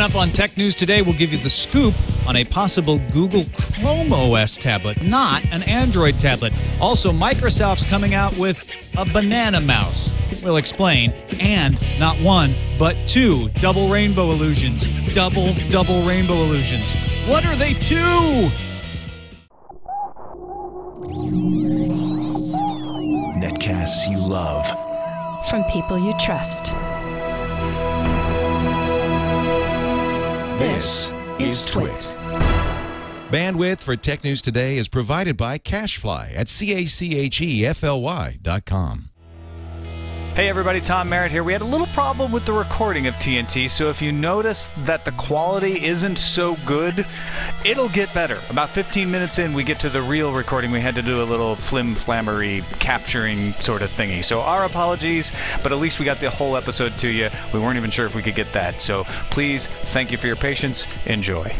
Coming up on Tech News today, we'll give you the scoop on a possible Google Chrome OS tablet, not an Android tablet. Also, Microsoft's coming out with a banana mouse. We'll explain. And not one, but two double rainbow illusions. Double, double rainbow illusions. What are they two? Netcasts you love. From people you trust. This is Twit. Bandwidth for Tech News Today is provided by Cachefly at C-A-C-H-E-F-L-Y dot com. Hey everybody, Tom Merritt here. We had a little problem with the recording of TNT, so if you notice that the quality isn't so good, it'll get better. About 15 minutes in, we get to the real recording. We had to do a little flim flammery capturing sort of thingy. So our apologies, but at least we got the whole episode to you. We weren't even sure if we could get that. So please, thank you for your patience. Enjoy.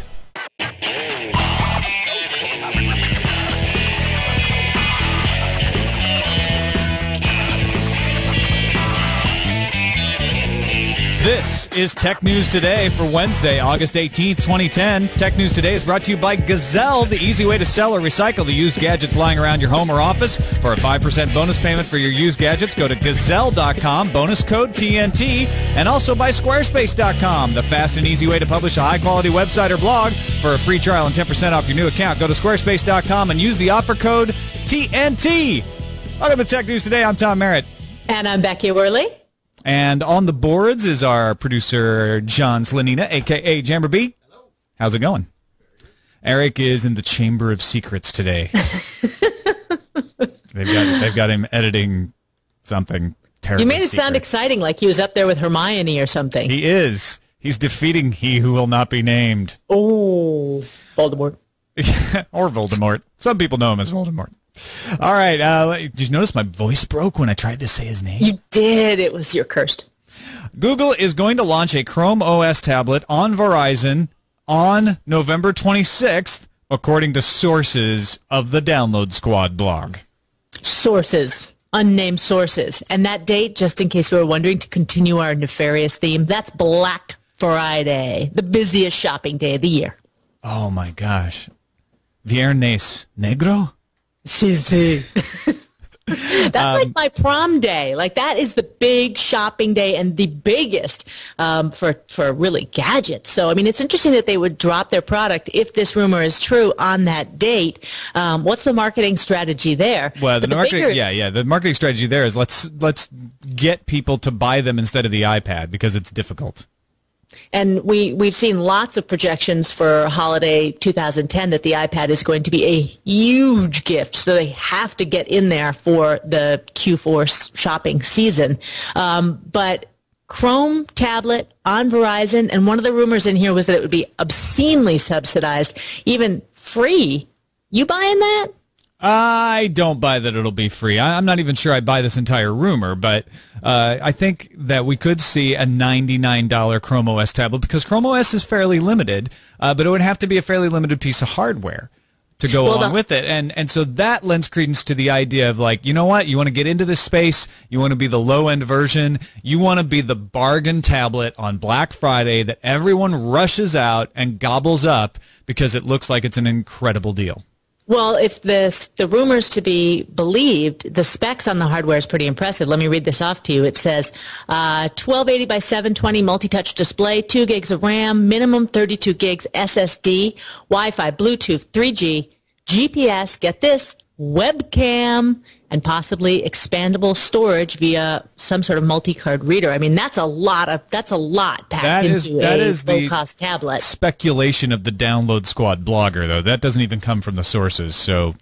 This is Tech News Today for Wednesday, August 18th, 2010. Tech News Today is brought to you by Gazelle, the easy way to sell or recycle the used gadgets lying around your home or office. For a 5% bonus payment for your used gadgets, go to gazelle.com, bonus code TNT, and also by squarespace.com, the fast and easy way to publish a high-quality website or blog. For a free trial and 10% off your new account, go to squarespace.com and use the offer code TNT. Welcome to Tech News Today. I'm Tom Merritt. And I'm Becky Worley. And on the boards is our producer, John Slanina, a.k.a. Jammer B. Hello. How's it going? Eric is in the Chamber of Secrets today. they've, got, they've got him editing something terrible. You made it secret. sound exciting, like he was up there with Hermione or something. He is. He's defeating he who will not be named. oh, Voldemort. or Voldemort. Some people know him as Voldemort. All right. Uh, did you notice my voice broke when I tried to say his name? You did. It was your cursed. Google is going to launch a Chrome OS tablet on Verizon on November 26th, according to sources of the Download Squad blog. Sources. Unnamed sources. And that date, just in case we were wondering, to continue our nefarious theme, that's Black Friday, the busiest shopping day of the year. Oh my gosh. Viernes Negro? Sí. That's like my prom day. Like that is the big shopping day and the biggest um, for for really gadgets. So I mean, it's interesting that they would drop their product if this rumor is true on that date. Um, what's the marketing strategy there? Well, the, But marketing, bigger- yeah, yeah. The marketing strategy there is let's let's get people to buy them instead of the iPad because it's difficult. And we, we've seen lots of projections for holiday 2010 that the iPad is going to be a huge gift. So they have to get in there for the Q4 shopping season. Um, but Chrome tablet on Verizon, and one of the rumors in here was that it would be obscenely subsidized, even free. You buying that? I don't buy that it'll be free. I, I'm not even sure I buy this entire rumor, but uh, I think that we could see a $99 Chrome OS tablet because Chrome OS is fairly limited, uh, but it would have to be a fairly limited piece of hardware to go Well, along with it. And and so that lends credence to the idea of like, you know what? You want to get into this space, you want to be the low end version, you want to be the bargain tablet on Black Friday that everyone rushes out and gobbles up because it looks like it's an incredible deal. Well, if this, the rumors to be believed, the specs on the hardware is pretty impressive. Let me read this off to you. It says uh, 1280 by 720 multi-touch display, 2 gigs of RAM, minimum 32 gigs SSD, Wi-Fi, Bluetooth, 3G, GPS, get this, webcam, and possibly expandable storage via some sort of multi-card reader. I mean, that's a lot of that's a lot packed That is- into that a is the- low-cost tablet. speculation of the download squad blogger though that doesn't even come from the sources so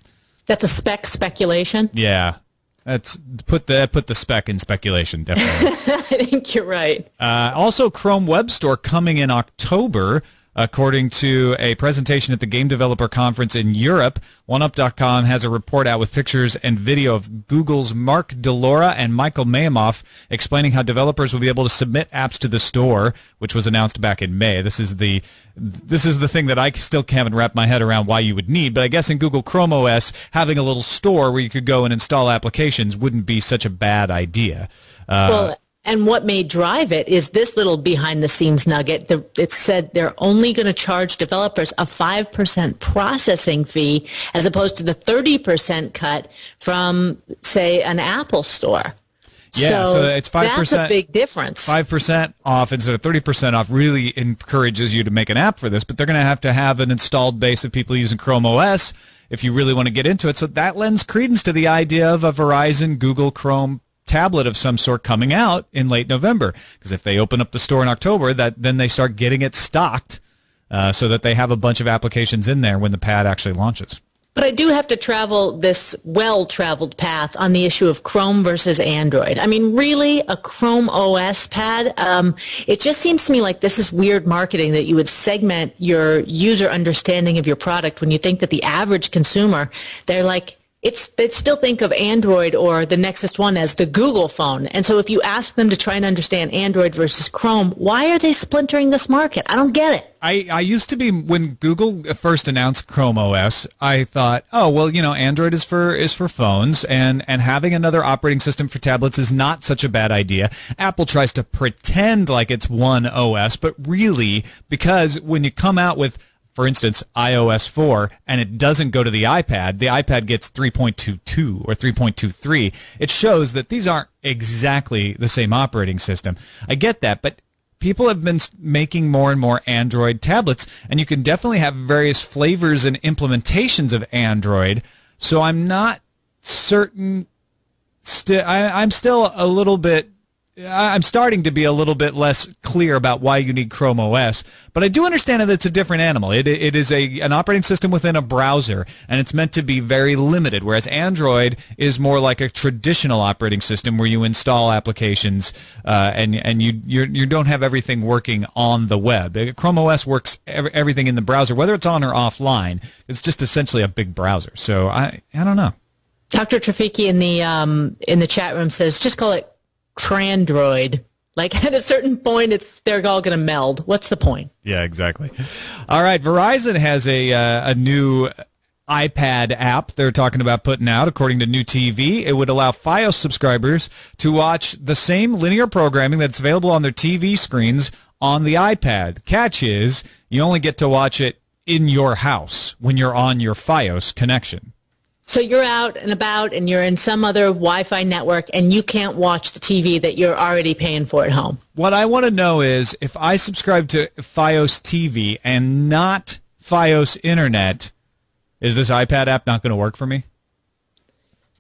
That's a spec speculation. yeah that's put the put the spec in speculation definitely I think you're right. uh, also chrome web store coming in october according to a presentation at the game developer conference in europe oneup.com has a report out with pictures and video of google's mark deloura and michael mahemoff explaining how developers will be able to submit apps to the store which was announced back in may this is the this is the thing that I still can't wrap my head around why you would need. But I guess in Google Chrome OS, having a little store where you could go and install applications wouldn't be such a bad idea. Uh, Well, And what may drive it is this little behind the scenes nugget. The, it said they're only going to charge developers a 5% processing fee as opposed to the 30% cut from, say, an Apple store. Yeah, so, so it's 5%. That's a big difference. 5% off instead of 30% off really encourages you to make an app for this, but they're going to have to have an installed base of people using Chrome OS if you really want to get into it. So that lends credence to the idea of a Verizon Google Chrome tablet of some sort coming out in late November. Because if they open up the store in October, that then they start getting it stocked uh, so that they have a bunch of applications in there when the pad actually launches. But I do have to travel this well-traveled path on the issue of Chrome versus Android. I mean, really, a Chrome OS pad? Um, it just seems to me like this is weird marketing that you would segment your user understanding of your product when you think that the average consumer, they're like, it's they still think of Android or the Nexus One as the Google phone. And so if you ask them to try and understand Android versus Chrome, why are they splintering this market? I don't get it. I, I used to be when Google first announced Chrome OS, I thought, oh well, you know, Android is for is for phones and and having another operating system for tablets is not such a bad idea. Apple tries to pretend like it's one OS, but really because when you come out with for instance, iOS 4, and it doesn't go to the iPad, the iPad gets 3.22 or 3.23. It shows that these aren't exactly the same operating system. I get that, but people have been making more and more Android tablets, and you can definitely have various flavors and implementations of Android. So I'm not certain. St- I, I'm still a little bit I'm starting to be a little bit less clear about why you need Chrome OS, but I do understand that it's a different animal. It, it is a an operating system within a browser, and it's meant to be very limited. Whereas Android is more like a traditional operating system where you install applications uh, and and you you do not have everything working on the web. Uh, Chrome OS works every, everything in the browser, whether it's on or offline. It's just essentially a big browser. So I I don't know. Dr. Trafiki in the um, in the chat room says just call it Crandroid. Like at a certain point, it's they're all going to meld. What's the point? Yeah, exactly. All right, Verizon has a uh, a new iPad app they're talking about putting out. According to NewTeeVee, it would allow FiOS subscribers to watch the same linear programming that's available on their TV screens on the iPad. Catch is you only get to watch it in your house when you're on your FiOS connection. So you're out and about and you're in some other Wi-Fi network and you can't watch the TV that you're already paying for at home. What I want to know is if I subscribe to FiOS TV and not FiOS Internet, is this iPad app not going to work for me?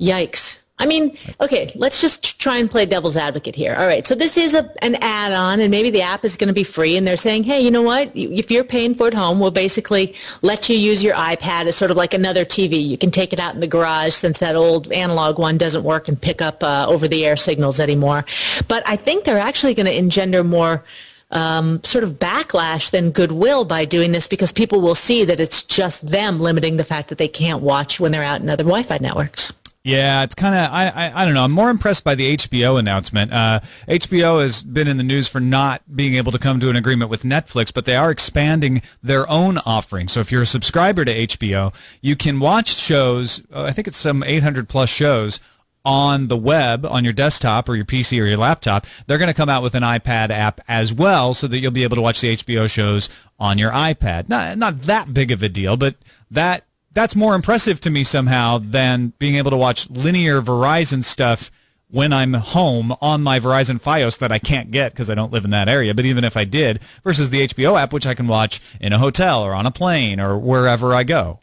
Yikes. I mean, okay, let's just try and play devil's advocate here. All right, so this is a, an add-on, and maybe the app is going to be free, and they're saying, hey, you know what? If you're paying for it home, we'll basically let you use your iPad as sort of like another TV. You can take it out in the garage since that old analog one doesn't work and pick up uh, over-the-air signals anymore. But I think they're actually going to engender more um, sort of backlash than goodwill by doing this because people will see that it's just them limiting the fact that they can't watch when they're out in other Wi-Fi networks. Yeah, it's kind of I, I, I don't know. I'm more impressed by the HBO announcement. Uh, HBO has been in the news for not being able to come to an agreement with Netflix, but they are expanding their own offering. So if you're a subscriber to HBO, you can watch shows. Uh, I think it's some 800 plus shows on the web on your desktop or your PC or your laptop. They're going to come out with an iPad app as well, so that you'll be able to watch the HBO shows on your iPad. Not not that big of a deal, but that that's more impressive to me somehow than being able to watch linear Verizon stuff when I'm home on my Verizon Fios that I can't get because I don't live in that area. But even if I did, versus the HBO app, which I can watch in a hotel or on a plane or wherever I go.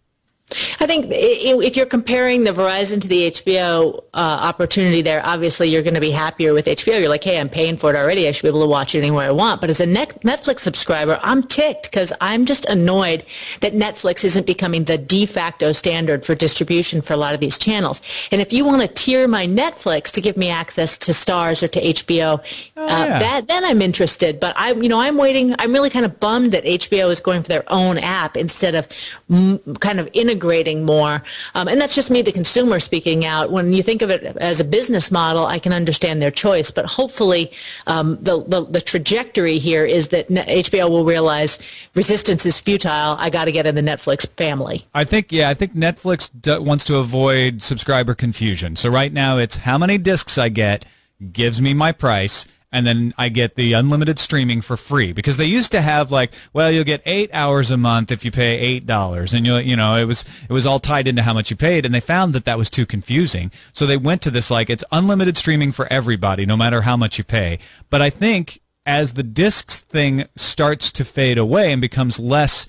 I think if you're comparing the Verizon to the HBO uh, opportunity there, obviously you're going to be happier with HBO. You're like, hey, I'm paying for it already. I should be able to watch it anywhere I want. But as a Netflix subscriber, I'm ticked because I'm just annoyed that Netflix isn't becoming the de facto standard for distribution for a lot of these channels. And if you want to tier my Netflix to give me access to Starz or to HBO, oh, uh, yeah. that then I'm interested. But I, you know, I'm waiting. I'm really kind of bummed that HBO is going for their own app instead of kind of integrating more. Um, and that's just me, the consumer, speaking out. When you think of it as a business model, I can understand their choice. But hopefully, um, the, the, the trajectory here is that HBO will realize resistance is futile. I got to get in the Netflix family. I think, yeah, I think Netflix wants to avoid subscriber confusion. So right now, it's how many discs I get gives me my price and then I get the unlimited streaming for free. Because they used to have like, well, you'll get eight hours a month if you pay eight dollars, and you you know it was it was all tied into how much you paid, and they found that that was too confusing, so they went to this like it's unlimited streaming for everybody, no matter how much you pay. But I think as the discs thing starts to fade away and becomes less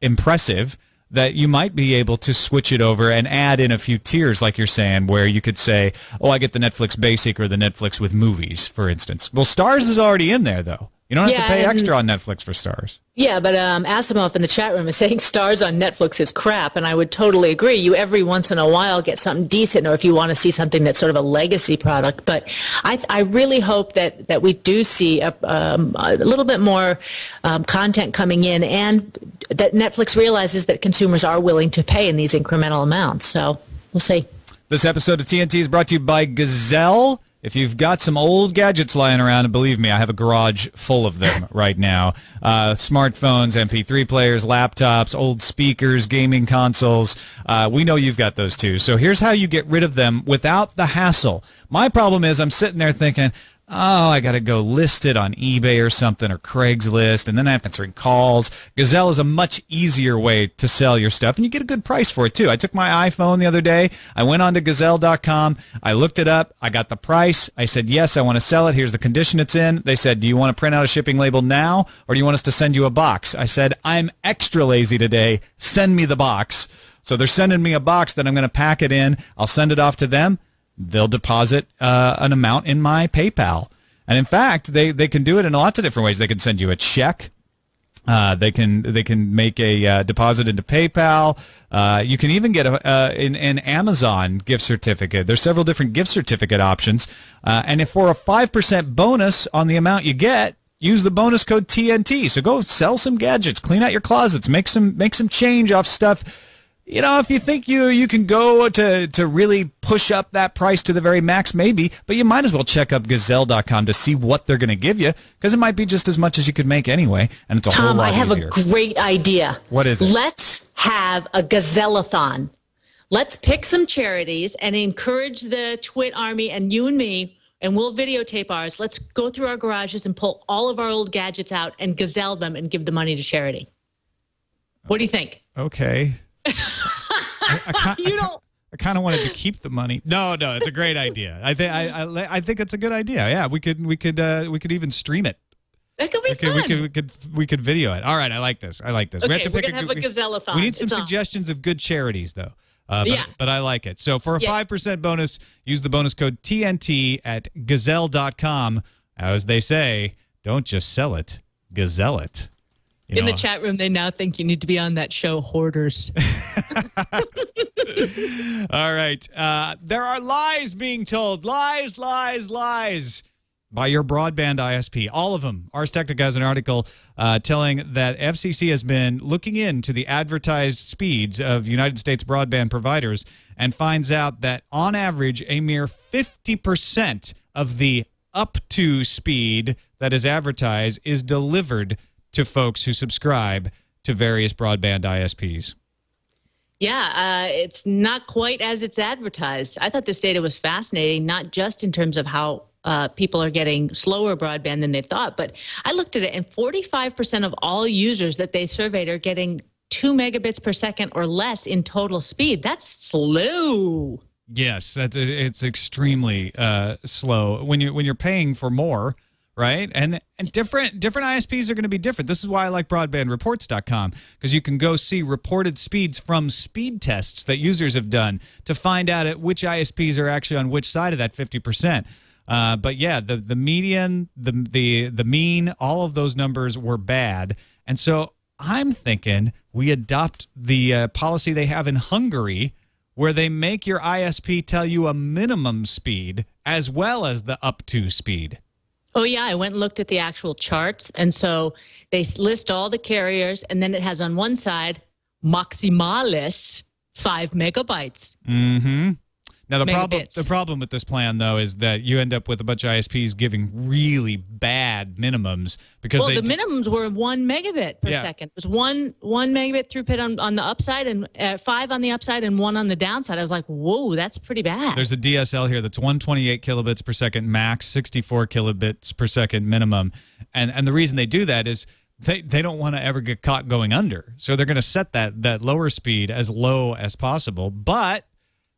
impressive that you might be able to switch it over and add in a few tiers, like you're saying, where you could say, "Oh, I get the Netflix Basic or the Netflix with movies," for instance. Well, Starz is already in there, though. You don't have Yeah, to pay extra on Netflix for Starz. Yeah, but um, Asimov in the chat room is saying Starz on Netflix is crap, and I would totally agree. You every once in a while get something decent, or if you want to see something that's sort of a legacy product. But I, I really hope that, that we do see a, um, a little bit more um, content coming in, and that Netflix realizes that consumers are willing to pay in these incremental amounts. So we'll see. This episode of TNT is brought to you by Gazelle. If you've got some old gadgets lying around, and believe me, I have a garage full of them right now uh, smartphones, MP3 players, laptops, old speakers, gaming consoles. Uh, we know you've got those too. So here's how you get rid of them without the hassle. My problem is I'm sitting there thinking, oh, I got to go list it on eBay or something or Craigslist, and then I have to answer calls. Gazelle is a much easier way to sell your stuff, and you get a good price for it too. I took my iPhone the other day. I went on to Gazelle.com. I looked it up. I got the price. I said, yes, I want to sell it. Here's the condition it's in. They said, do you want to print out a shipping label now, or do you want us to send you a box? I said, I'm extra lazy today. Send me the box. So they're sending me a box that I'm going to pack it in. I'll send it off to them they'll deposit uh, an amount in my PayPal. And in fact, they, they can do it in lots of different ways. They can send you a check. Uh, they can they can make a uh, deposit into PayPal. Uh, you can even get a, uh, an, an Amazon gift certificate. There's several different gift certificate options. Uh, and if for a five percent bonus on the amount you get, use the bonus code TNT. So go sell some gadgets, clean out your closets, make some make some change off stuff you know, if you think you you can go to to really push up that price to the very max, maybe, but you might as well check up Gazelle.com to see what they're going to give you because it might be just as much as you could make anyway, and it's a whole Tom, lot I have easier. a great idea. What is it? Let's have a gazelle-a-thon. Let's pick some charities and encourage the Twit Army and you and me, and we'll videotape ours. Let's go through our garages and pull all of our old gadgets out and gazelle them and give the money to charity. What do you think? okay. I, I, You don't. I kind of wanted to keep the money. No, no, it's a great idea. I think I, I think it's a good idea. Yeah, we could we could uh, we could even stream it. That could be Okay, fun. we could we could we could video it. All right, I like this. I like this. we have to pick gonna have a gazelle-a-thon. We need some It's on. suggestions of good charities though. Uh, but, Yeah. but I like it. So for a Yeah. 5% bonus, use the bonus code TNT at gazelle.com. As they say, don't just sell it, gazelle it. You In the chat room, they now think you need to be on that show, Hoarders. All right. Uh, there are lies being told. Lies, lies, lies by your broadband ISP. All of them. Ars Technica has an article uh, telling that FCC has been looking into the advertised speeds of United States broadband providers and finds out that on average, a mere 50% of the up to speed that is advertised is delivered to folks who subscribe to various broadband ISPs. Yeah, uh, it's not quite as it's advertised. I thought this data was fascinating, not just in terms of how uh, people are getting slower broadband than they thought, but I looked at it, and 45% of all users that they surveyed are getting two megabits per second or less in total speed. That's slow. Yes, that's it's extremely uh, slow when you when you're paying for more, right? And and different different ISPs are going to be different. This is why I like broadbandreports.com because you can go see reported speeds from speed tests that users have done to find out at which ISPs are actually on which side of that 50%. Uh, but yeah, the the median, the the the mean, all of those numbers were bad, and so I'm thinking we adopt the uh, policy they have in Hungary, where they make your ISP tell you a minimum speed as well as the up to speed. Oh, yeah. I went and looked at the actual charts. And so they list all the carriers, and then it has on one side Maximalis, five megabytes. Mm-hmm. Now the problem the problem with this plan though is that you end up with a bunch of ISPs giving really bad minimums because well, the d- minimums were one megabit per Yeah. second. It was one one megabit throughput on, on the upside and uh, five on the upside and one on the downside. I was like, whoa, that's pretty bad. There's a DSL here that's 128 kilobits per second max, 64 kilobits per second minimum. And and the reason they do that is they, they don't want to ever get caught going under. So they're going to set that that lower speed as low as possible, but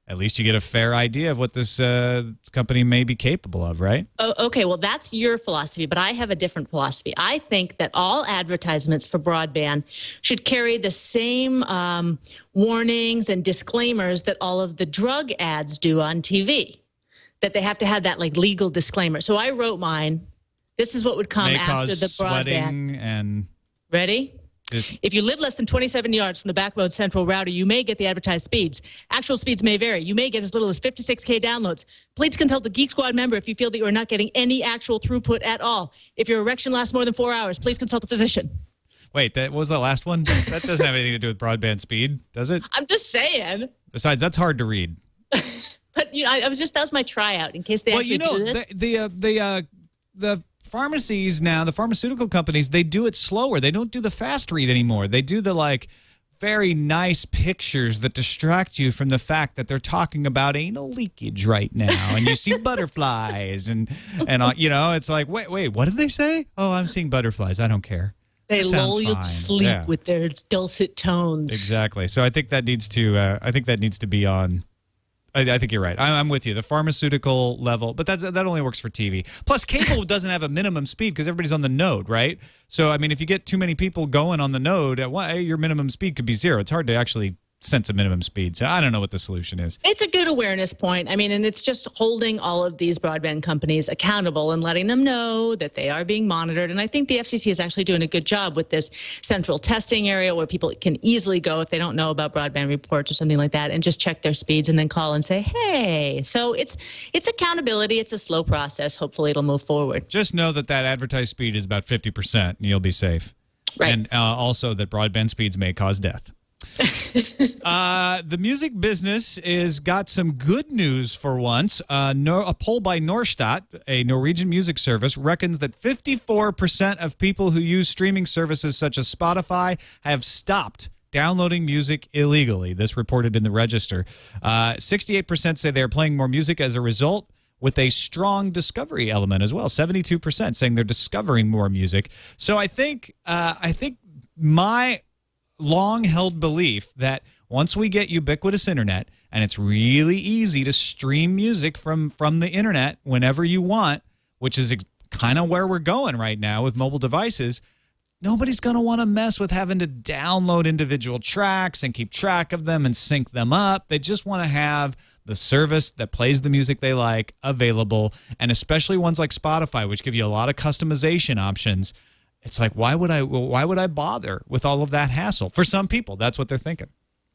at least you get a fair idea of what this uh, company may be capable of, right? Oh, okay, well, that's your philosophy, but I have a different philosophy. I think that all advertisements for broadband should carry the same um, warnings and disclaimers that all of the drug ads do on TV. That they have to have that like legal disclaimer. So I wrote mine. This is what would come after the broadband. sweating and Ready? If you live less than 27 yards from the backbone central router, you may get the advertised speeds. Actual speeds may vary. You may get as little as 56K downloads. Please consult a Geek Squad member if you feel that you are not getting any actual throughput at all. If your erection lasts more than four hours, please consult a physician. wait, that what was the last one. that doesn't have anything to do with broadband speed, does it? I'm just saying. Besides, that's hard to read. But you know, I, I was just that was my tryout in case they well, actually you know, the the uh, the uh, the pharmacies now, the pharmaceutical companies, they do it slower. They don't do the fast read anymore. They do the like very nice pictures that distract you from the fact that they're talking about anal leakage right now, and you see butterflies, and and uh, you know, it's like, wait, wait, what did they say? Oh, I'm seeing butterflies. I don't care. they that lull you to sleep Yeah. with their dulcet tones. Exactly. So I think that needs to. Uh, I think that needs to be on. I, I think you're right. I, I'm with you. The pharmaceutical level, but that's that only works for TV. Plus, cable doesn't have a minimum speed because everybody's on the node, right? So I mean, if you get too many people going on the node at one, your minimum speed could be zero. It's hard to actually sense of minimum speed. So I don't know what the solution is. It's a good awareness point. I mean, and it's just holding all of these broadband companies accountable and letting them know that they are being monitored. And I think the FCC is actually doing a good job with this central testing area where people can easily go if they don't know about broadband reports or something like that and just check their speeds and then call and say, "Hey." So it's it's accountability. It's a slow process. Hopefully, it'll move forward. Just know that that advertised speed is about fifty percent, and you'll be safe. Right. And uh, also that broadband speeds may cause death. Uh, the music business is got some good news for once. Uh, no, a poll by Norstat, a Norwegian music service, reckons that 54% of people who use streaming services such as Spotify have stopped downloading music illegally. This reported in the Register. Uh, 68% say they are playing more music as a result with a strong discovery element as well. 72% saying they're discovering more music. So I think uh, I think my long held belief that once we get ubiquitous internet and it's really easy to stream music from from the internet whenever you want, which is ex- kind of where we're going right now with mobile devices, nobody's going to want to mess with having to download individual tracks and keep track of them and sync them up. They just want to have the service that plays the music they like available, and especially ones like Spotify, which give you a lot of customization options. It's like why would I why would I bother with all of that hassle? For some people, that's what they're thinking.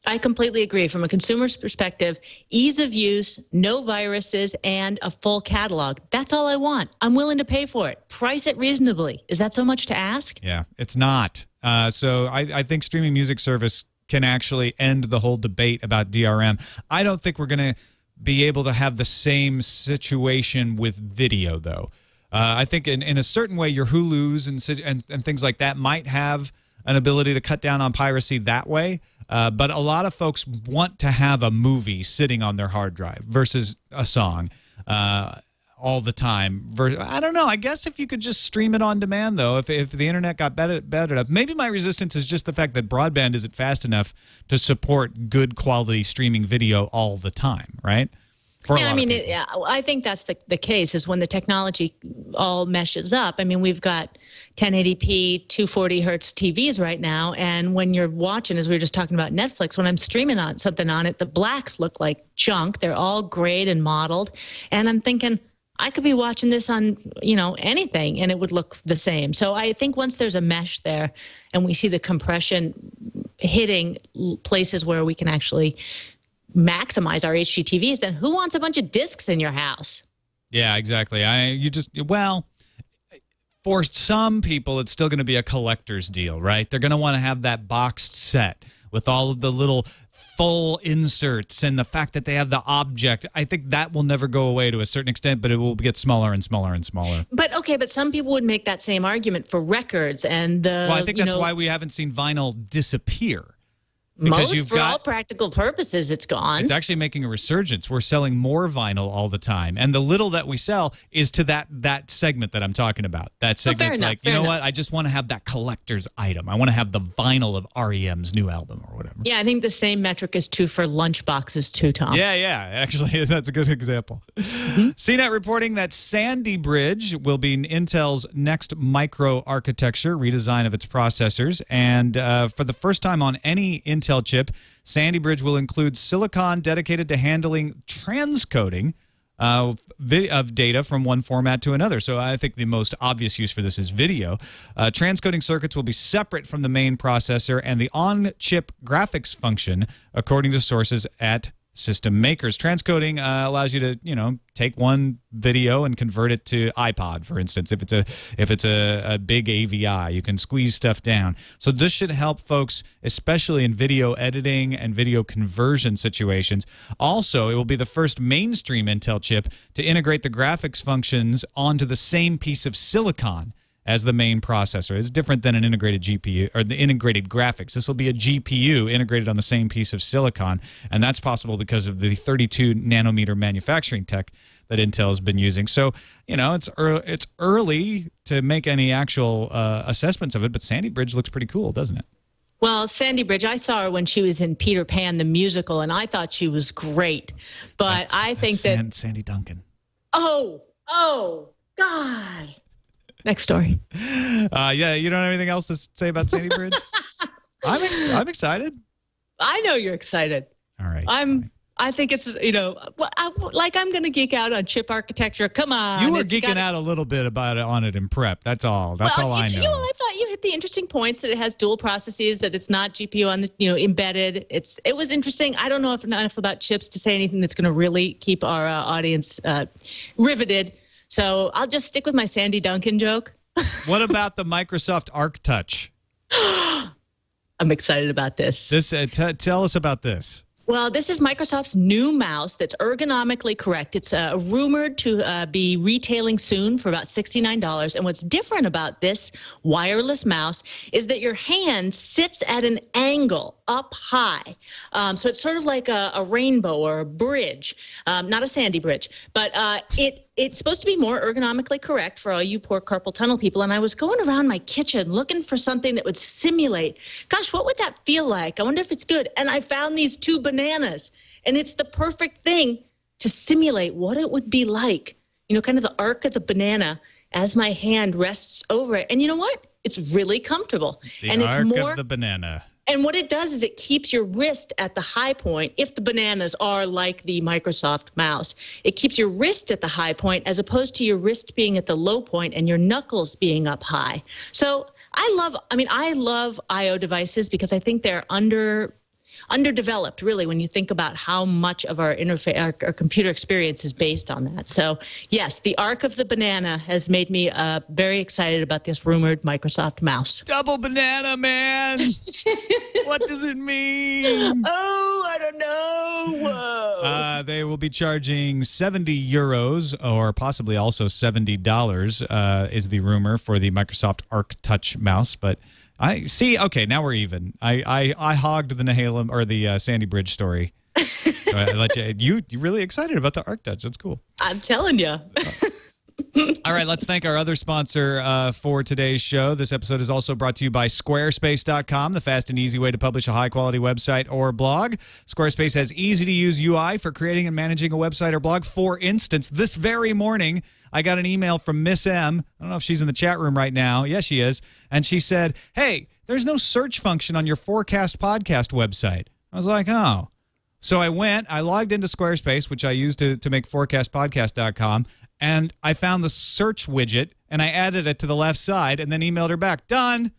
I completely agree. From a consumer's perspective, ease of use, no viruses, and a full catalog. That's all I want. I'm willing to pay for it. Price it reasonably. Is that so much to ask? Yeah, it's not. Uh, so I, I think streaming music service can actually end the whole debate about DRM. I don't think we're going to be able to have the same situation with video, though. Uh, I think in, in a certain way, your Hulu's and, and and things like that might have an ability to cut down on piracy that way. Uh, but a lot of folks want to have a movie sitting on their hard drive versus a song. Uh, all the time. I don't know. I guess if you could just stream it on demand, though, if, if the internet got better, better enough, maybe my resistance is just the fact that broadband isn't fast enough to support good quality streaming video all the time, right? Yeah, I mean, it, yeah, I think that's the, the case is when the technology all meshes up. I mean, we've got 1080p, 240 hertz TVs right now, and when you're watching, as we were just talking about Netflix, when I'm streaming on something on it, the blacks look like junk. They're all grayed and modeled, and I'm thinking. I could be watching this on, you know, anything and it would look the same. So I think once there's a mesh there and we see the compression hitting places where we can actually maximize our HDTVs, then who wants a bunch of discs in your house? Yeah, exactly. I you just well, for some people, it's still going to be a collector's deal, right? They're going to want to have that boxed set with all of the little full inserts and the fact that they have the object. I think that will never go away to a certain extent, but it will get smaller and smaller and smaller. But okay, but some people would make that same argument for records and the. Well, I think that's know, why we haven't seen vinyl disappear. Because most you've for all practical purposes, it's gone. it's actually making a resurgence. We're selling more vinyl all the time, and the little that we sell is to that that segment that I'm talking about. That segment's enough, like, you know enough. what? I just want to have that collector's item. I want to have the vinyl of REM's new album or whatever. yeah, I think the same metric is true for lunchboxes too, Tom. Yeah, yeah. Actually, that's a good example. CNET reporting that Sandy Bridge will be Intel's next micro architecture redesign of its processors. And uh, for the first time on any Intel chip, Sandy Bridge will include silicon dedicated to handling transcoding. Uh, of data from one format to another. So I think the most obvious use for this is video. Uh, transcoding circuits will be separate from the main processor and the on-chip graphics function, according to sources at system makers. Transcoding uh, allows you to, you know, take one video and convert it to iPod, for instance. If it's a if it's a, a big AVI, you can squeeze stuff down. So this should help folks, especially in video editing and video conversion situations. Also, it will be the first mainstream Intel chip to integrate the graphics functions onto the same piece of silicon as the main processor. It's different than an integrated GPU or the integrated graphics. This will be a GPU integrated on the same piece of silicon, and that's possible because of the 32 nanometer manufacturing tech that Intel has been using. So, you know, it's early, it's early to make any actual uh, assessments of it, but Sandy Bridge looks pretty cool, doesn't it? Well, Sandy Bridge, I saw her when she was in Peter Pan the musical, and I thought she was great. But I think That's that San- Sandy Duncan. oh, oh, God. Next story. Uh, yeah, you don't have anything else to say about Sandy Bridge? I'm ex- I'm excited. I know you're excited. All right. I'm. I think it's you know like I'm going to geek out on chip architecture. Come on, you were geeking gotta- out a little bit about it on it in prep. That's all. That's well, all I know. You know, I thought you hit the interesting points that it has dual processes, that it's not GPU on the you know embedded. It's it was interesting. I don't know if enough about chips to say anything that's going to really keep our uh, audience uh, riveted. So I'll just stick with my Sandy Duncan joke. what about the Microsoft Arc Touch? I'm excited about this. This uh, t- tell us about this. Well, this is Microsoft's new mouse that's ergonomically correct. It's uh, rumored to uh, be retailing soon for about $69. And what's different about this wireless mouse is that your hand sits at an angle up high. Um, so it's sort of like a, a rainbow or a bridge, um, not a sandy bridge, but uh, it it's supposed to be more ergonomically correct for all you poor carpal tunnel people. And I was going around my kitchen looking for something that would simulate. Gosh, what would that feel like? I wonder if it's good. And I found these two bananas, and it's the perfect thing to simulate what it would be like. You know, kind of the arc of the banana as my hand rests over it. And you know what? It's really comfortable. The and it's arc more of the banana. And what it does is it keeps your wrist at the high point. If the bananas are like the Microsoft mouse, it keeps your wrist at the high point as opposed to your wrist being at the low point and your knuckles being up high. So I love, I mean, I love IO devices because I think they're under underdeveloped really when you think about how much of our interface our, our computer experience is based on that so yes the arc of the banana has made me uh, very excited about this rumored microsoft mouse Double banana, man. what does it mean? Oh, I don't know. Whoa. Uh, they will be charging 70 euros or possibly also $70 uh, is the rumor for the Microsoft Arc Touch mouse. But I see. Okay, now we're even. I I, I hogged the Nehalem or the uh, Sandy Bridge story. So I let you, you. You're really excited about the Arc Touch. That's cool. I'm telling you. All right, let's thank our other sponsor uh, for today's show. This episode is also brought to you by Squarespace.com, the fast and easy way to publish a high quality website or blog. Squarespace has easy to use UI for creating and managing a website or blog. For instance, this very morning, I got an email from Miss M. I don't know if she's in the chat room right now. Yes, she is. And she said, Hey, there's no search function on your Forecast podcast website. I was like, Oh. So I went, I logged into Squarespace, which I use to, to make forecastpodcast.com, and I found the search widget and I added it to the left side and then emailed her back. Done. It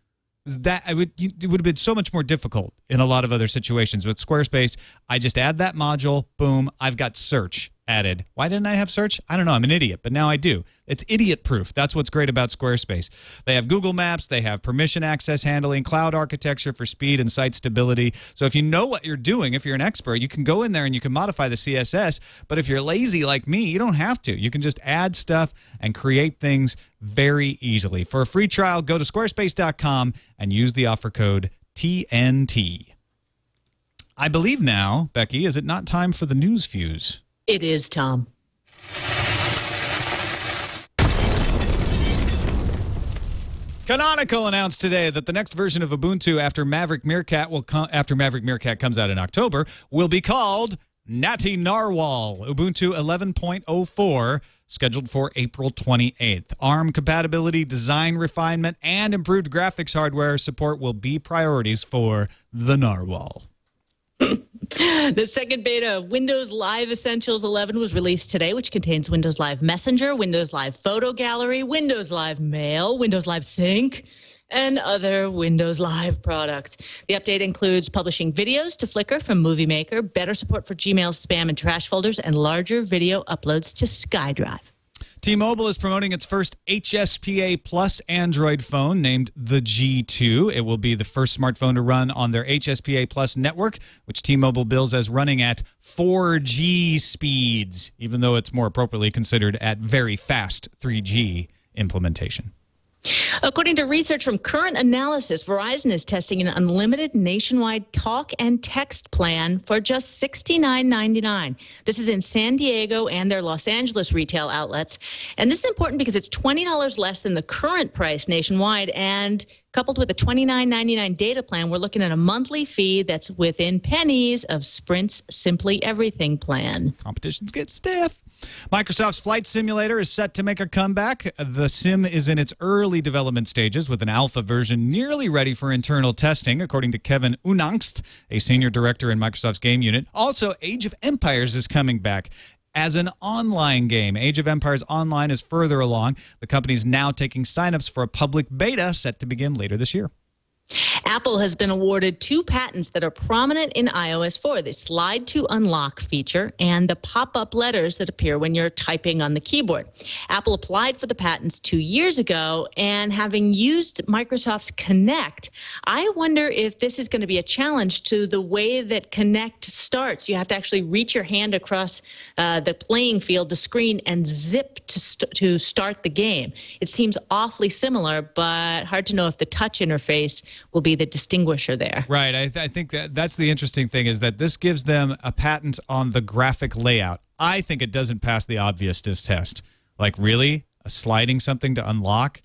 was that I would it would have been so much more difficult in a lot of other situations. With Squarespace, I just add that module, boom, I've got search. Added. Why didn't I have search? I don't know. I'm an idiot, but now I do. It's idiot proof. That's what's great about Squarespace. They have Google Maps, they have permission access handling, cloud architecture for speed and site stability. So if you know what you're doing, if you're an expert, you can go in there and you can modify the CSS. But if you're lazy like me, you don't have to. You can just add stuff and create things very easily. For a free trial, go to squarespace.com and use the offer code TNT. I believe now, Becky, is it not time for the news fuse? It is, Tom. Canonical announced today that the next version of Ubuntu after Maverick Meerkat will come after Maverick Meerkat comes out in October will be called Natty Narwhal Ubuntu 11.04 scheduled for April 28th. ARM compatibility, design refinement and improved graphics hardware support will be priorities for the Narwhal. the second beta of Windows Live Essentials 11 was released today, which contains Windows Live Messenger, Windows Live Photo Gallery, Windows Live Mail, Windows Live Sync, and other Windows Live products. The update includes publishing videos to Flickr from Movie Maker, better support for Gmail spam and trash folders, and larger video uploads to SkyDrive. T-Mobile is promoting its first HSPA Plus Android phone named the G2. It will be the first smartphone to run on their HSPA Plus network, which T-Mobile bills as running at 4G speeds, even though it's more appropriately considered at very fast 3G implementation. According to research from Current Analysis, Verizon is testing an unlimited nationwide talk and text plan for just $69.99. This is in San Diego and their Los Angeles retail outlets. And this is important because it's $20 less than the current price nationwide. And coupled with a $29.99 data plan, we're looking at a monthly fee that's within pennies of Sprint's Simply Everything plan. Competitions get stiff. Microsoft's Flight Simulator is set to make a comeback. The sim is in its early development stages with an alpha version nearly ready for internal testing, according to Kevin Unangst, a senior director in Microsoft's game unit. Also, Age of Empires is coming back as an online game. Age of Empires Online is further along. The company is now taking signups for a public beta set to begin later this year. Apple has been awarded two patents that are prominent in iOS 4 the slide to unlock feature and the pop up letters that appear when you're typing on the keyboard. Apple applied for the patents two years ago, and having used Microsoft's Kinect, I wonder if this is going to be a challenge to the way that Kinect starts. You have to actually reach your hand across uh, the playing field, the screen, and zip to, st- to start the game. It seems awfully similar, but hard to know if the touch interface will be the distinguisher there. Right. I, th- I think that that's the interesting thing is that this gives them a patent on the graphic layout. I think it doesn't pass the obviousness test. Like, really? A sliding something to unlock?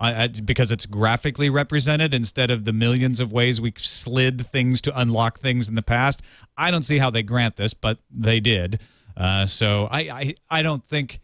Uh, because it's graphically represented instead of the millions of ways we slid things to unlock things in the past. I don't see how they grant this, but they did. Uh, so I, I, I don't think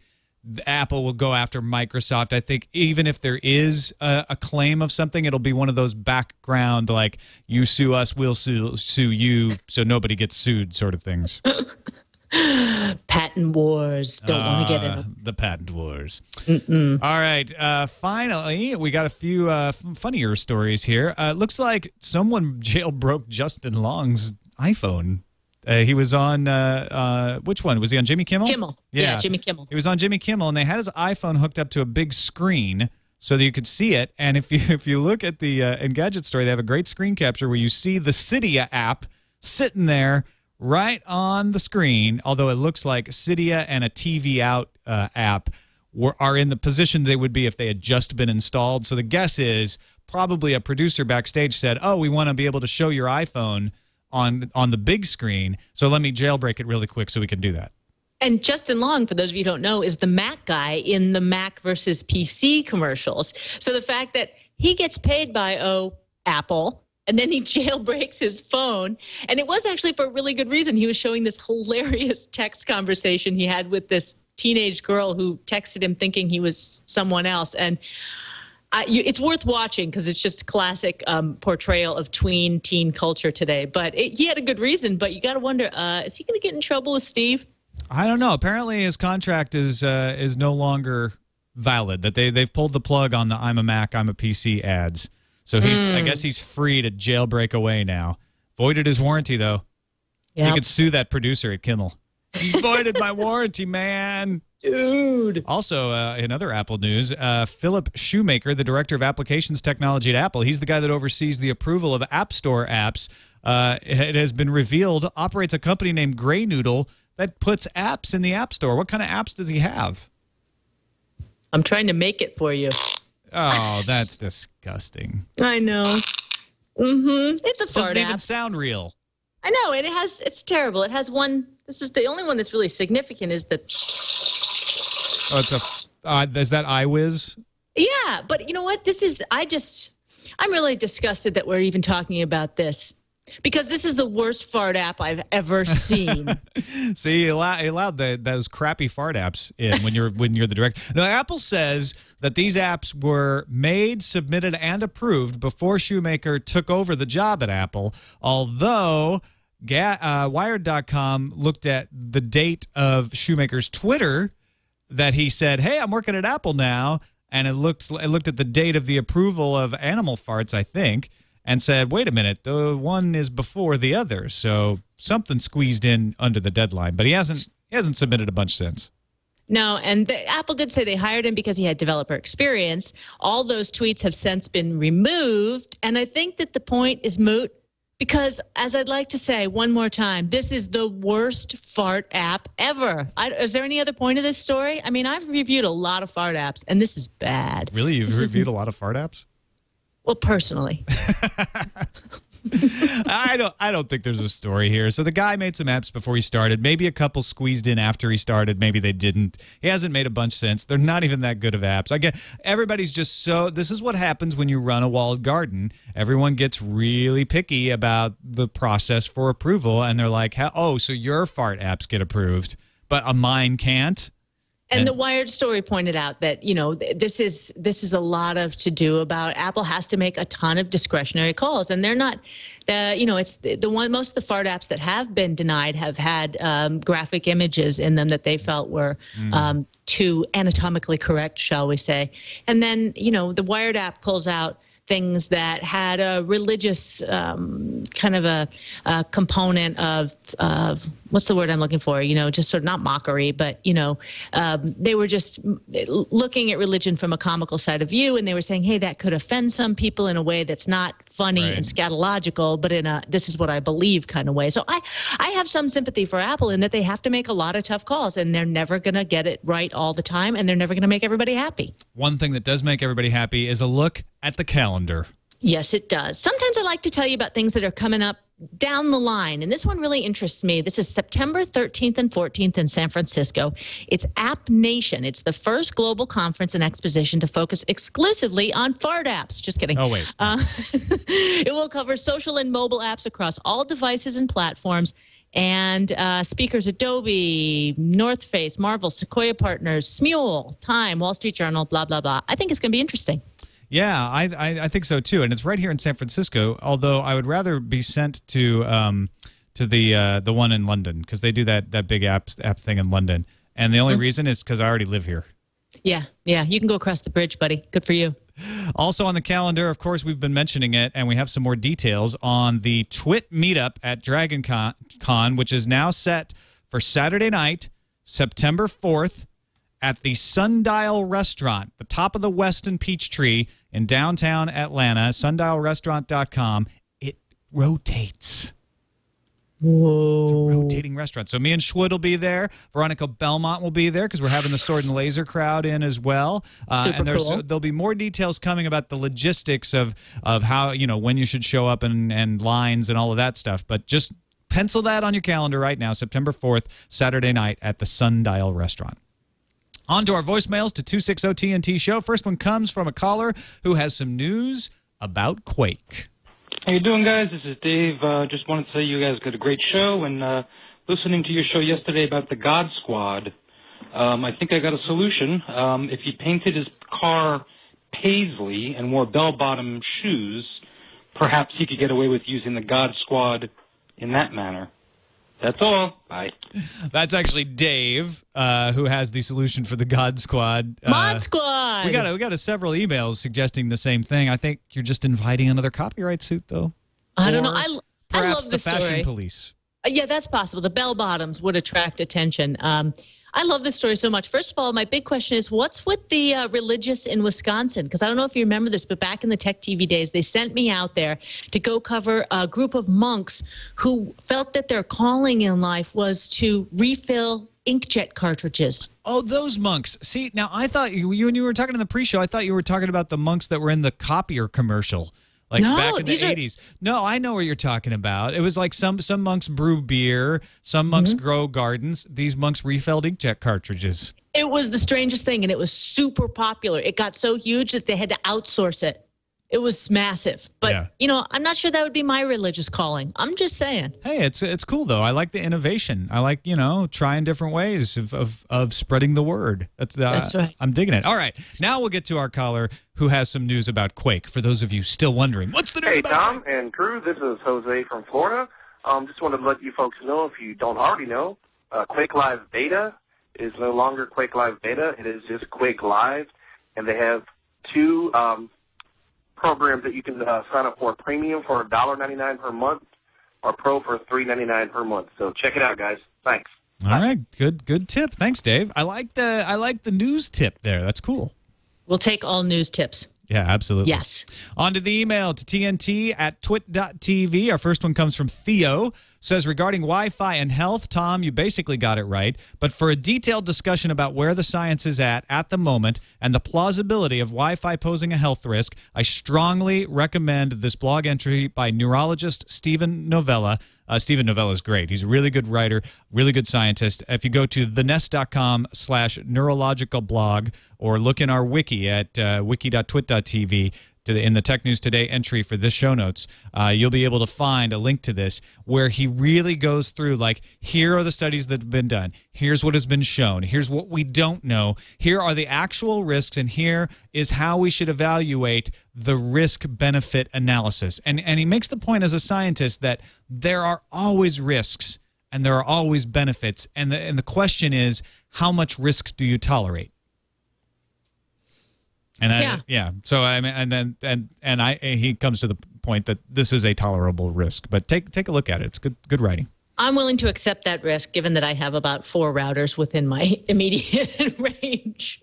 Apple will go after Microsoft. I think even if there is a, a, claim of something, it'll be one of those background like you sue us, we'll sue, sue you, so nobody gets sued sort of things. patent wars. Don't uh, want to get in the patent wars. Mm-mm. All right. Uh, finally, we got a few uh, funnier stories here. Uh, looks like someone jailbroke Justin Long's iPhone uh, he was on uh, uh, which one was he on? Jimmy Kimmel. Kimmel. Yeah. yeah, Jimmy Kimmel. He was on Jimmy Kimmel, and they had his iPhone hooked up to a big screen so that you could see it. And if you if you look at the uh, Engadget story, they have a great screen capture where you see the Cydia app sitting there right on the screen. Although it looks like Cydia and a TV out uh, app were are in the position they would be if they had just been installed. So the guess is probably a producer backstage said, "Oh, we want to be able to show your iPhone." On on the big screen. So let me jailbreak it really quick so we can do that. And Justin Long, for those of you who don't know, is the Mac guy in the Mac versus PC commercials. So the fact that he gets paid by oh Apple and then he jailbreaks his phone. And it was actually for a really good reason. He was showing this hilarious text conversation he had with this teenage girl who texted him thinking he was someone else. And I, you, it's worth watching because it's just a classic um, portrayal of tween teen culture today. But it, he had a good reason. But you got to wonder, uh, is he going to get in trouble with Steve? I don't know. Apparently, his contract is uh, is no longer valid. That they they've pulled the plug on the "I'm a Mac, I'm a PC" ads. So he's mm. I guess he's free to jailbreak away now. Voided his warranty though. Yep. He could sue that producer at Kimmel. voided my warranty, man. Dude. Also, uh, in other Apple news, uh, Philip Shoemaker, the director of applications technology at Apple, he's the guy that oversees the approval of App Store apps. Uh, it has been revealed operates a company named Grey Noodle that puts apps in the App Store. What kind of apps does he have? I'm trying to make it for you. Oh, that's disgusting. I know. Mm-hmm. It's a fart Doesn't even sound real. I know. and It has. It's terrible. It has one. This is the only one that's really significant. Is that Oh, it's a. Uh, is that iWiz? Yeah, but you know what? This is I just I'm really disgusted that we're even talking about this. Because this is the worst fart app I've ever seen. See, he allowed the, those crappy fart apps in when you're when you're the director. Now, Apple says that these apps were made, submitted, and approved before Shoemaker took over the job at Apple. Although Ga- uh, Wired.com looked at the date of Shoemaker's Twitter that he said, "Hey, I'm working at Apple now," and it looks it looked at the date of the approval of animal farts, I think, and said, "Wait a minute, the one is before the other." So something squeezed in under the deadline, but he hasn't he hasn't submitted a bunch since. no, and the, Apple did say they hired him because he had developer experience. All those tweets have since been removed, and I think that the point is moot because, as I'd like to say one more time, this is the worst fart app ever. I, is there any other point of this story? I mean, I've reviewed a lot of fart apps, and this is bad. Really, you've This is- reviewed a lot of fart apps. Well, personally. I don't I don't think there's a story here. So the guy made some apps before he started. Maybe a couple squeezed in after he started. Maybe they didn't. He hasn't made a bunch since. They're not even that good of apps. I get everybody's just so this is what happens when you run a walled garden. Everyone gets really picky about the process for approval and they're like, "Oh, so your fart apps get approved, but a mine can't?" And, And- the Wired story pointed out that you know this is this is a lot of to do about Apple has to make a ton of discretionary calls, and they're not. The you know it's the, the one most of the fart apps that have been denied have had um, graphic images in them that they felt were um, too anatomically correct, shall we say? And then you know the Wired app pulls out things that had a religious um, kind of a, a component of, of what's the word I'm looking for? You know, just sort of not mockery, but you know, um, they were just looking at religion from a comical side of view, and they were saying, "Hey, that could offend some people in a way that's not funny Right. and scatological, but in a this is what I believe kind of way." So I, I have some sympathy for Apple in that they have to make a lot of tough calls, and they're never going to get it right all the time, and they're never going to make everybody happy. One thing that does make everybody happy is a look at the calendar. Yes, it does. Sometimes I like to tell you about things that are coming up down the line. And this one really interests me. This is September 13th and 14th in San Francisco. It's App Nation. It's the first global conference and exposition to focus exclusively on fart apps. Just kidding. Oh wait. Uh, it will cover social and mobile apps across all devices and platforms. And uh, speakers Adobe, North Face, Marvel, Sequoia Partners, Smule, Time, Wall Street Journal, blah, blah, blah. I think it's going to be interesting. Yeah, I, I I think so too, and it's right here in San Francisco. Although I would rather be sent to um to the uh, the one in London because they do that that big app app thing in London, and the only reason is because I already live here. Yeah, yeah. You can go across the bridge, buddy. Good for you. Also on the calendar, of course, we've been mentioning it, and we have some more details on the Twit meetup at Dragon Con, Con, which is now set for Saturday night, September 4th, at the Sundial Restaurant, the top of the Westin Peachtree in downtown Atlanta, sundialrestaurant.com. It rotates. Whoa. It's a rotating restaurant. So me and Schwood will be there. Veronica Belmont will be there because we're having the Sword and Laser crowd in as well. Uh, Super and there's cool. there'll be more details coming about the logistics of of how you know when you should show up and and lines and all of that stuff. But just pencil that on your calendar right now, September 4th, Saturday night at the Sundial Restaurant. On to our voicemails to 260 TNT show. First one comes from a caller who has some news about Quake. How you doing, guys? This is Dave. Uh, just wanted to say you guys got a great show, and uh, listening to your show yesterday about the God Squad, um, I think I got a solution. Um, if he painted his car paisley and wore bell-bottom shoes, perhaps he could get away with using the God Squad in that manner. That's all. Bye. That's actually Dave, uh, who has the solution for the God Squad. Uh, Mod Squad. We got a, we got a several emails suggesting the same thing. I think you're just inviting another copyright suit, though. I don't know. I, I love the this fashion story. police. Uh, yeah, that's possible. The bell bottoms would attract attention. Um, I love this story so much. First of all, my big question is what's with the uh, religious in Wisconsin? Because I don't know if you remember this, but back in the Tech TV days, they sent me out there to go cover a group of monks who felt that their calling in life was to refill inkjet cartridges. Oh, those monks. See, now I thought you, you when you were talking in the pre-show, I thought you were talking about the monks that were in the copier commercial. Like No, back in the are- 80s. No, I know what you're talking about. It was like some some monks brew beer, some monks Mm-hmm. grow gardens. These monks refilled inkjet cartridges. It was the strangest thing, and it was super popular. It got so huge that they had to outsource it. It was massive. But, Yeah. you know, I'm not sure that would be my religious calling. I'm just saying. Hey, it's it's cool though. I like the innovation. I like you know trying different ways of of, of spreading the word. That's uh, That's right. I'm digging it. All right, now we'll get to our caller who has some news about Quake. For those of you still wondering, what's the news Hey, about Tom Quake? and crew. This is Jose from Florida. Um, just wanted to let you folks know, if you don't already know, uh, Quake Live Beta is no longer Quake Live Beta. It is just Quake Live, and they have two um, programs that you can uh, sign up for: Premium for $1.99 per month, or Pro for $3.99 per month. So check it out, guys. Thanks. All right, good good tip. Thanks, Dave. I like the I like the news tip there. That's cool. We'll take all news tips. Yeah, absolutely. Yes. On to the email to TNT at twit.tv. Our first one comes from Theo. Says regarding Wi Fi and health, Tom, you basically got it right. But for a detailed discussion about where the science is at at the moment and the plausibility of Wi Fi posing a health risk, I strongly recommend this blog entry by neurologist Steven Novella. Uh, Steven Novella is great. He's a really good writer, really good scientist. If you go to theness.com slash neurological blog or look in our wiki at uh, wiki.twit.tv to the, in the Tech News Today entry for this show notes, uh, you'll be able to find a link to this where he really goes through like, here are the studies that have been done. Here's what has been shown. Here's what we don't know. Here are the actual risks, and here is how we should evaluate the risk benefit analysis. And, and he makes the point as a scientist that there are always risks and there are always benefits. And the, and the question is, how much risk do you tolerate? And I, Yeah. yeah. So I mean, and then and and I he comes to the point that this is a tolerable risk. But take take a look at it. It's good good writing. I'm willing to accept that risk given that I have about four routers within my immediate range.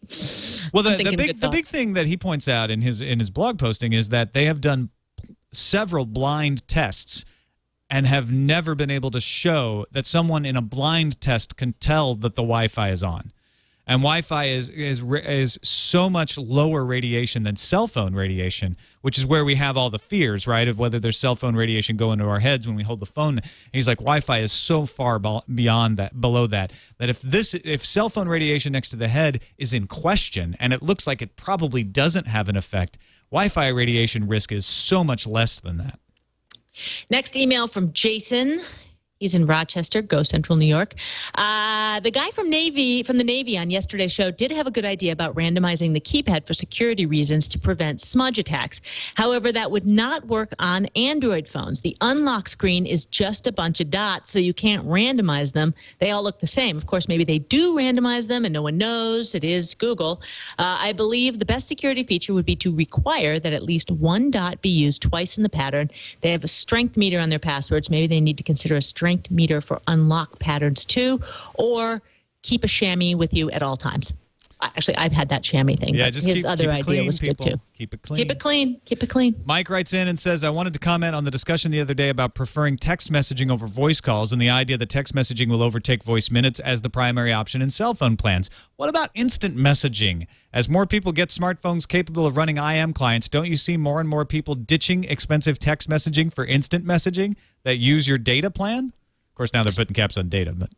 Well, the, the big the big thing that he points out in his in his blog posting is that they have done several blind tests and have never been able to show that someone in a blind test can tell that the Wi-Fi is on. And Wi-Fi is is is so much lower radiation than cell phone radiation, which is where we have all the fears, right, of whether there's cell phone radiation going into our heads when we hold the phone. And he's like, Wi-Fi is so far beyond that, below that, that if this, if cell phone radiation next to the head is in question, and it looks like it probably doesn't have an effect, Wi-Fi radiation risk is so much less than that. Next email from Jason. He's in Rochester, Go Central New York. Uh, the guy from Navy from the Navy on yesterday's show did have a good idea about randomizing the keypad for security reasons to prevent smudge attacks. However, that would not work on Android phones. The unlock screen is just a bunch of dots, so you can't randomize them. They all look the same. Of course, maybe they do randomize them, and no one knows. It is Google. Uh, I believe the best security feature would be to require that at least one dot be used twice in the pattern. They have a strength meter on their passwords. Maybe they need to consider a strength meter for unlock patterns too, or keep a chamois with you at all times. Actually, I've had that chamois thing. Yeah, just his keep, other keep it idea clean, was people. good too. Keep it clean. Keep it clean. Keep it clean. Mike writes in and says, I wanted to comment on the discussion the other day about preferring text messaging over voice calls and the idea that text messaging will overtake voice minutes as the primary option in cell phone plans. What about instant messaging? As more people get smartphones capable of running IM clients, don't you see more and more people ditching expensive text messaging for instant messaging that use your data plan? Of course, now they're putting caps on data, but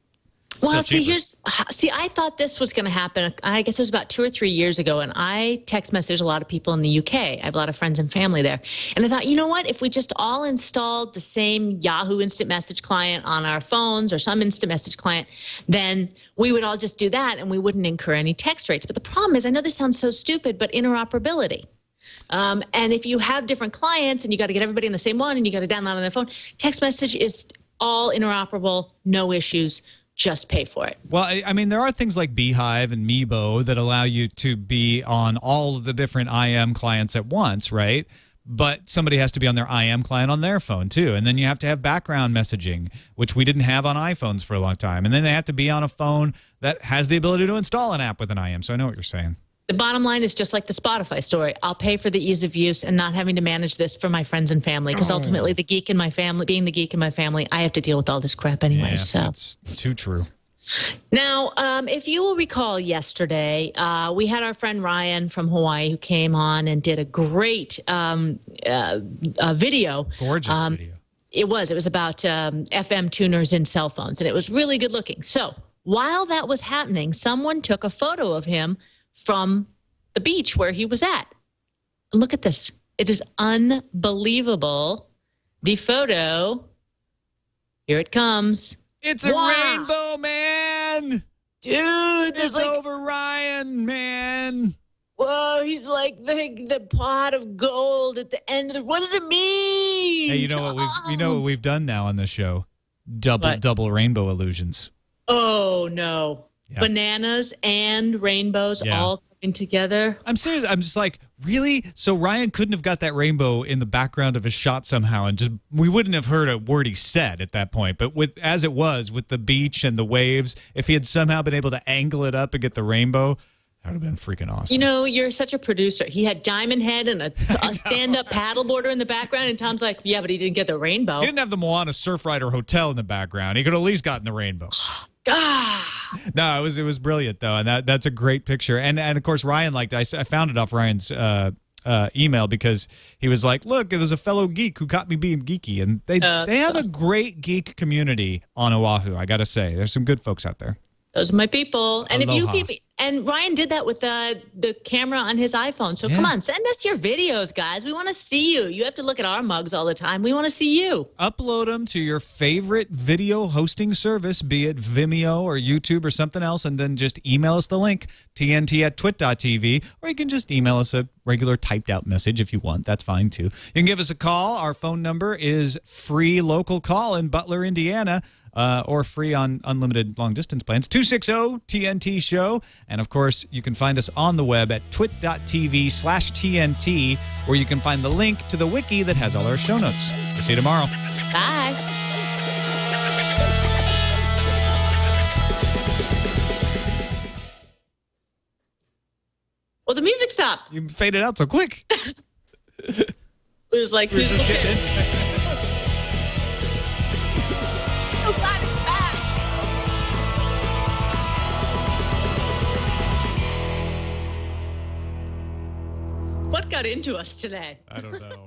Well, see, cheaper. here's see. I thought this was going to happen. I guess it was about two or three years ago, and I text message a lot of people in the UK. I have a lot of friends and family there, and I thought, you know what? If we just all installed the same Yahoo Instant Message client on our phones or some Instant Message client, then we would all just do that, and we wouldn't incur any text rates. But the problem is, I know this sounds so stupid, but interoperability. Um, and if you have different clients and you got to get everybody on the same one and you got to download on their phone, text message is all interoperable, no issues. Just pay for it. Well, I, I mean, there are things like Beejive and Meebo that allow you to be on all of the different IM clients at once, right? but somebody has to be on their IM client on their phone too. And then you have to have background messaging, which we didn't have on iPhones for a long time. And then they have to be on a phone that has the ability to install an app with an IM. So I know what you're saying. The bottom line is just like the Spotify story. I'll pay for the ease of use and not having to manage this for my friends and family because ultimately, the geek in my family, being the geek in my family, I have to deal with all this crap anyway. Yeah, so that's too true. Now, um, if you will recall yesterday, uh, we had our friend Ryan from Hawaii who came on and did a great um, uh, uh, video. Gorgeous Um, video. It was. It was about um, FM tuners in cell phones, and it was really good looking. So while that was happening, someone took a photo of him from the beach where he was at. And look at this. It is unbelievable. The photo. Here it comes. It's a Wow. rainbow, man. Dude, there's It's like over Ryan, man. Whoa, he's like the the pot of gold at the end of the. What does it mean? Hey, you know what we've you know what um, we've done now on the show? Double What? double rainbow illusions. Oh no, Yeah. bananas and rainbows Yeah. all coming together. I'm serious. I'm just like, really? So Ryan couldn't have got that rainbow in the background of his shot somehow, and just we wouldn't have heard a word he said at that point. But with as it was with the beach and the waves, if he had somehow been able to angle it up and get the rainbow, that would have been freaking awesome. You know, you're such a producer. He had Diamond Head and a, a stand-up paddleboarder in the background, and Tom's like, "Yeah, but he didn't get the rainbow." he didn't have the Moana Surfrider Hotel in the background. He could have at least gotten the rainbow. Ah, No, it was it was brilliant though, and that that's a great picture. And and of course Ryan liked. it. I found it off Ryan's uh, uh, email because he was like, "Look, it was a fellow geek who caught me being geeky." And they Uh, they have a great geek community on Oahu. I gotta say, there's some good folks out there. those are my people. And if you Aloha. And Ryan did that with uh, the camera on his iPhone. So come on, send us your videos, guys. We want to see you. You have to look at our mugs all the time. We want to see you. Upload them to your favorite video hosting service, be it Vimeo or YouTube or something else, and then just email us the link, tnt at twit.tv, or you can just email us a regular typed out message if you want. That's fine too. You can give us a call. Our phone number is free local call in Butler, Indiana. Uh, or free on unlimited long distance plans 260 TNT show and of course you can find us on the web at twit.tv slash TNT where you can find the link to the wiki that has all our show notes. We'll see you tomorrow. Bye. Well, the music stopped. You faded out so quick. It was like We're just musical getting What got into us today? I don't know.